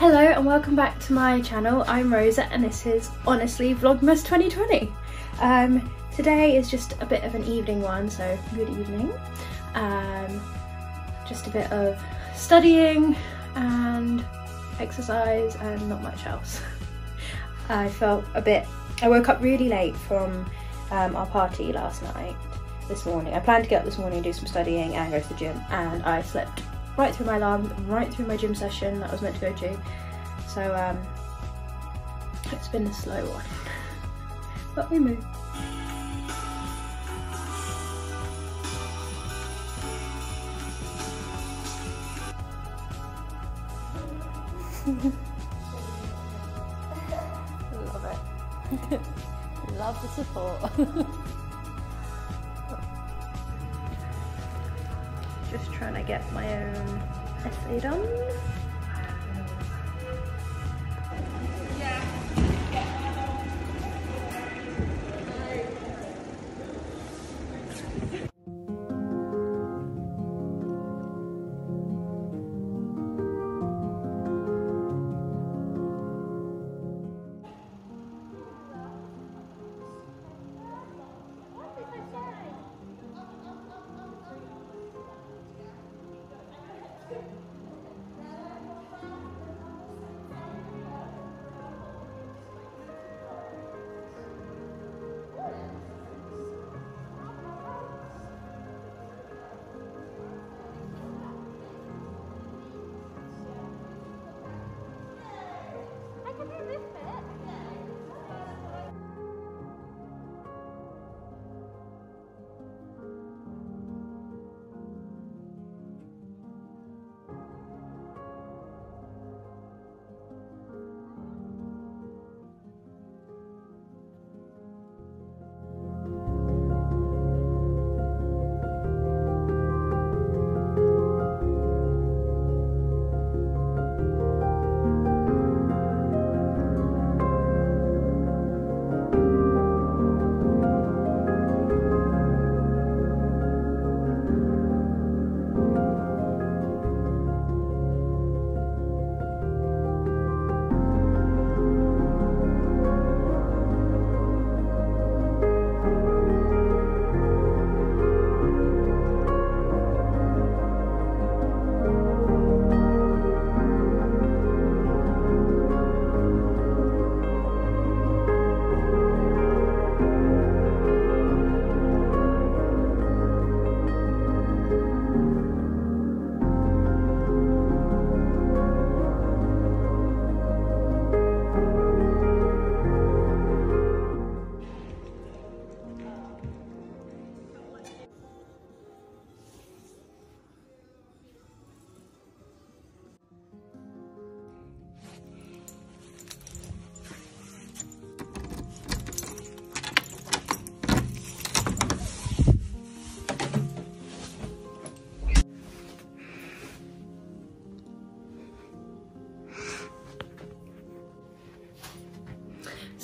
Hello and welcome back to my channel. I'm Rosa and this is honestly Vlogmas 2020. Um, today is just a bit of an evening one, so good evening. Um, just a bit of studying and exercise and not much else. I felt a bit, I woke up really late from um, our party last night, this morning. I planned to get up this morning, do some studying and go to the gym and I slept right through my alarm, right through my gym session that I was meant to go to. So um, it's been a slow one, but we move. Love it. Love the support. Just trying to get my own essay done.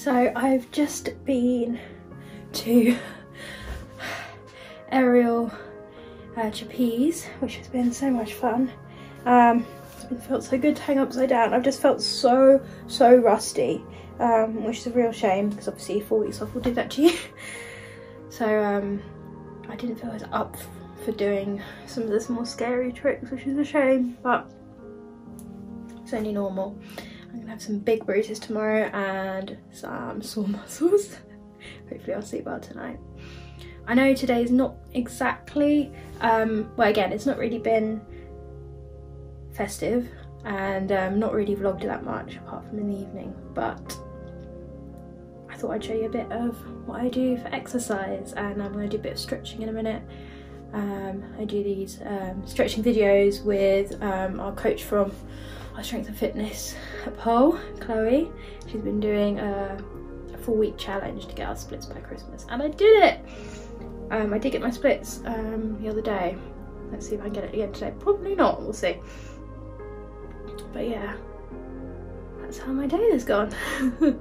So I've just been to aerial uh, Trapeze, which has been so much fun. Um, it's been felt so good to hang upside down. I've just felt so, so rusty, um, which is a real shame because obviously four weeks off will do that to you. so um, I didn't feel as up for doing some of the more scary tricks, which is a shame, but it's only normal. I'm gonna have some big bruises tomorrow and some sore muscles. Hopefully I'll sleep well tonight. I know today is not exactly, um, well again, it's not really been festive and um, not really vlogged that much apart from in the evening, but I thought I'd show you a bit of what I do for exercise and I'm gonna do a bit of stretching in a minute. Um, I do these um, stretching videos with um, our coach from our strength and fitness at Pole, Chloe. She's been doing a, a full week challenge to get our splits by Christmas and I did it! Um, I did get my splits um, the other day. Let's see if I can get it again today. Probably not, we'll see. But yeah, that's how my day has gone.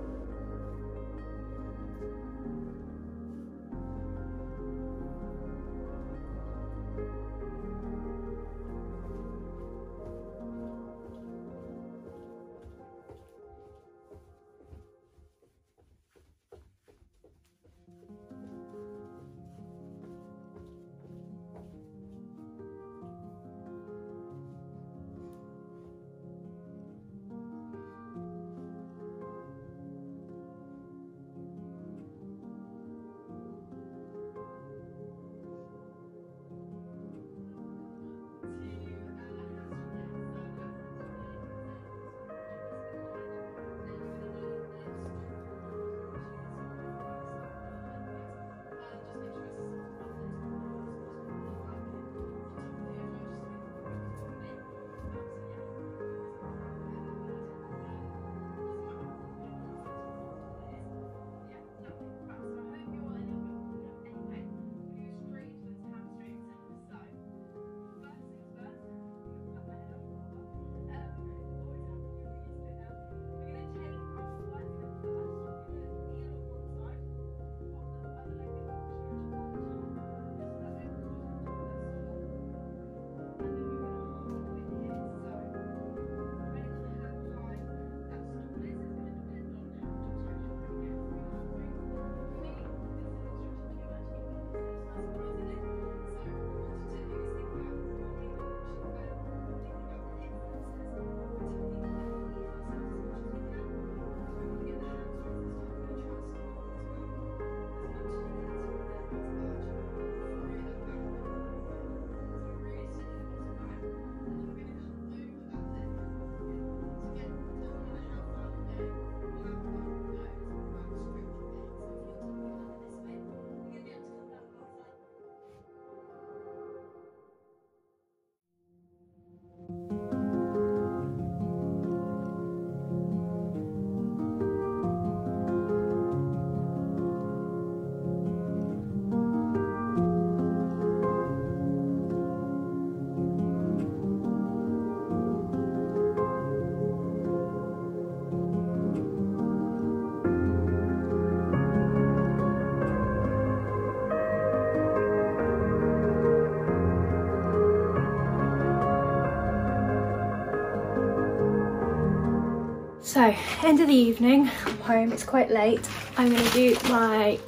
So, end of the evening, I'm home, it's quite late. I'm gonna do my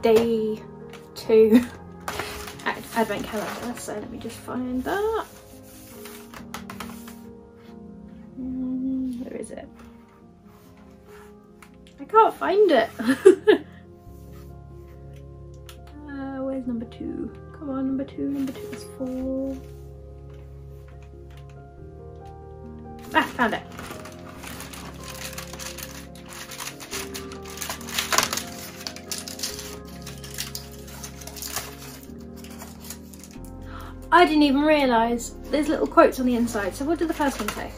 day two advent calendar, so let me just find that. Where is it? I can't find it. uh, where's number two? Come on, number two, number two is four. Ah, found it. I didn't even realise there's little quotes on the inside. So what did the first one say?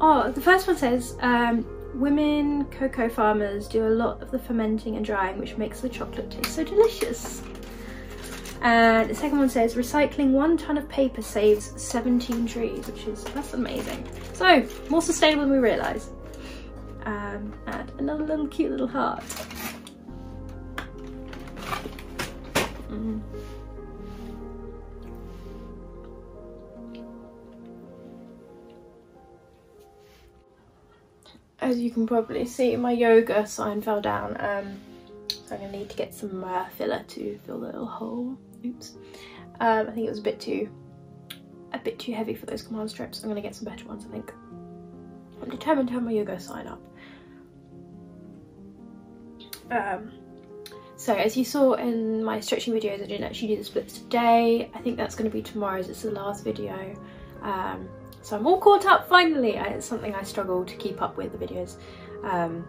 Oh, the first one says, um, women cocoa farmers do a lot of the fermenting and drying which makes the chocolate taste so delicious. And the second one says, recycling one ton of paper saves 17 trees, which is, that's amazing. So, more sustainable than we realise. Um, and another little cute little heart. Mm. As you can probably see, my yoga sign fell down. Um, so I'm gonna need to get some uh, filler to fill the little hole. Oops. Um, I think it was a bit too, a bit too heavy for those command strips. I'm gonna get some better ones, I think. I'm determined to have my yoga sign up. Um, so as you saw in my stretching videos, I didn't actually do the splits today. I think that's to be tomorrow's. It's the last video. Um, so I'm all caught up finally. It's something I struggle to keep up with the videos um,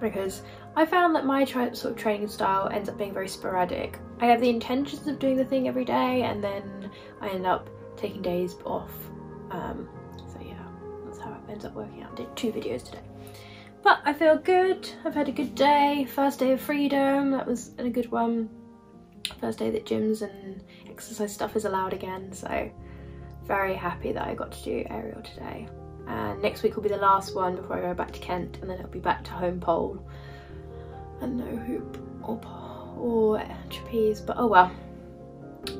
because I found that my sort of training style ends up being very sporadic. I have the intentions of doing the thing every day and then I end up taking days off. Um, so yeah, that's how it ends up working out. I did two videos today. But I feel good. I've had a good day. First day of freedom. That was a good one. First day that gyms and exercise stuff is allowed again. So very happy that I got to do aerial today. And next week will be the last one before I go back to Kent and then it'll be back to home pole and no hoop or, or trapeze, but oh well.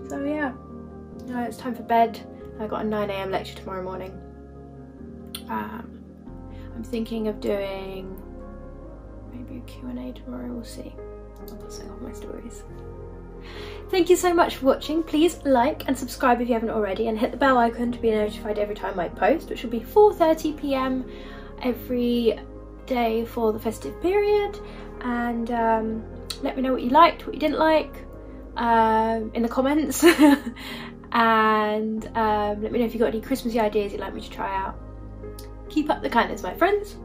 So yeah, now it's time for bed. I got a 9am lecture tomorrow morning. Um, I'm thinking of doing maybe a Q&A tomorrow, we'll see. I'll put something on my stories. Thank you so much for watching. Please like and subscribe if you haven't already and hit the bell icon to be notified every time I post, which will be 4.30pm every day for the festive period. And um, let me know what you liked, what you didn't like um, in the comments. and um, let me know if you've got any Christmassy ideas you'd like me to try out. Keep up the kindness, my friends.